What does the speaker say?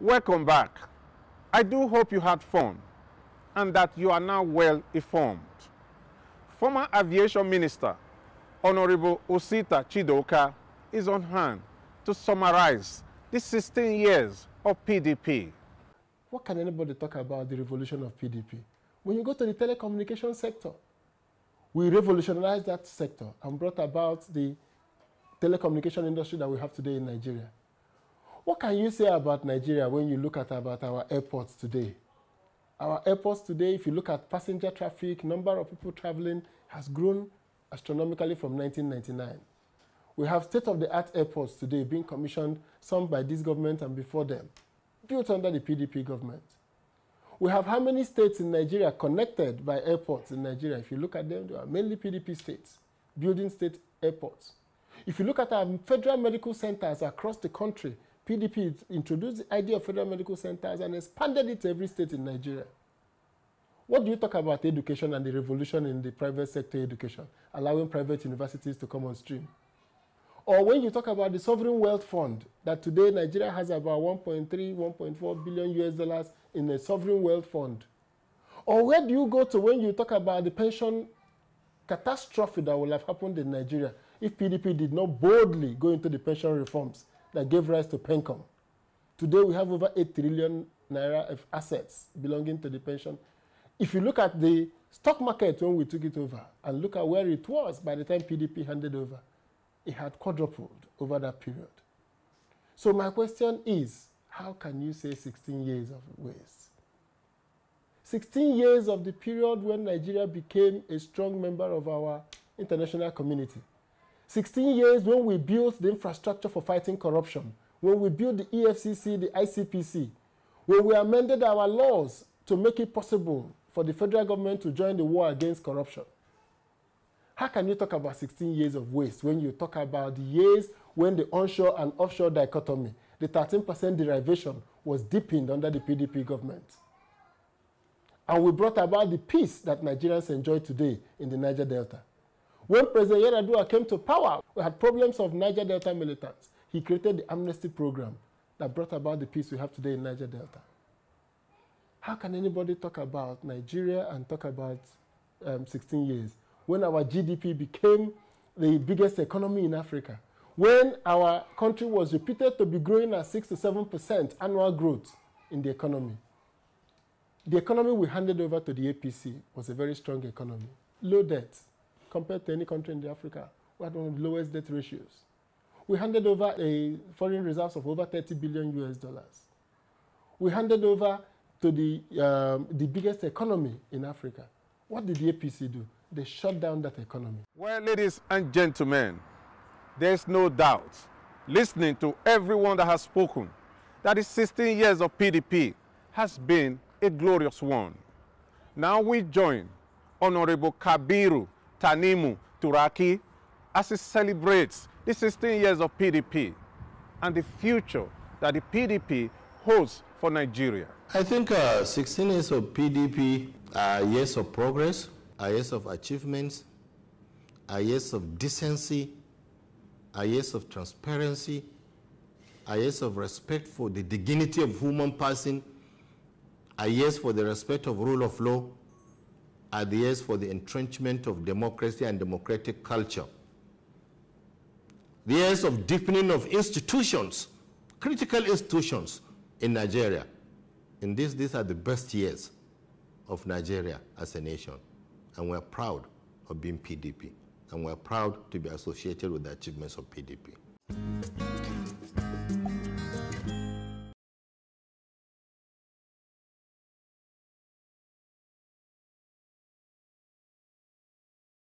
Welcome back. I do hope you had fun and that you are now well informed. Former Aviation Minister Honorable Osita Chidoka is on hand to summarize the 16 years of PDP. What can anybody talk about the revolution of PDP? When you go to the telecommunication sector, we revolutionized that sector and brought about the telecommunication industry that we have today in Nigeria. What can you say about Nigeria when you look at about our airports today? Our airports today, if you look at passenger traffic, number of people traveling has grown astronomically from 1999. We have state-of-the-art airports today being commissioned, some by this government and before them, built under the PDP government. We have how many states in Nigeria connected by airports in Nigeria? If you look at them, they are mainly PDP states, building state airports. If you look at our federal medical centers across the country, PDP introduced the idea of federal medical centers and expanded it to every state in Nigeria. What do you talk about education and the revolution in the private sector education, allowing private universities to come on stream? Or when you talk about the sovereign wealth fund, that today Nigeria has about 1.3, 1.4 billion US dollars in a sovereign wealth fund. Or where do you go to when you talk about the pension catastrophe that will have happened in Nigeria if PDP did not boldly go into the pension reforms that gave rise to PENCOM. Today we have over 8 trillion naira of assets belonging to the pension. If you look at the stock market when we took it over and look at where it was by the time PDP handed over, it had quadrupled over that period. So my question is, how can you say 16 years of waste? 16 years of the period when Nigeria became a strong member of our international community. 16 years when we built the infrastructure for fighting corruption, when we built the EFCC, the ICPC, when we amended our laws to make it possible for the federal government to join the war against corruption. How can you talk about 16 years of waste when you talk about the years when the onshore and offshore dichotomy, the 13% derivation, was deepened under the PDP government? And we brought about the peace that Nigerians enjoy today in the Niger Delta. When President Yar'Adua came to power, we had problems of Niger Delta militants. He created the amnesty program that brought about the peace we have today in Niger Delta. How can anybody talk about Nigeria and talk about um, 16 years when our GDP became the biggest economy in Africa? When our country was reputed to be growing at 6 to 7% annual growth in the economy. The economy we handed over to the APC was a very strong economy, low debt, compared to any country in Africa. We had one of the lowest debt ratios. We handed over a foreign reserves of over 30 billion US dollars. We handed over to the, um, the biggest economy in Africa. What did the APC do? They shut down that economy. Well, ladies and gentlemen, there's no doubt, listening to everyone that has spoken, that the 16 years of PDP has been a glorious one. Now we join Honorable Kabiru Tanimu Turaki as he celebrates the 16 years of PDP and the future that the PDP holds for Nigeria. I think uh, 16 years of PDP are years of progress, are years of achievements, are years of decency, are years of transparency, are years of respect for the dignity of human person, are years for the respect of rule of law, are the years for the entrenchment of democracy and democratic culture. The years of deepening of institutions, critical institutions in Nigeria. In this, these are the best years of Nigeria as a nation. And we're proud of being PDP. And we're proud to be associated with the achievements of PDP.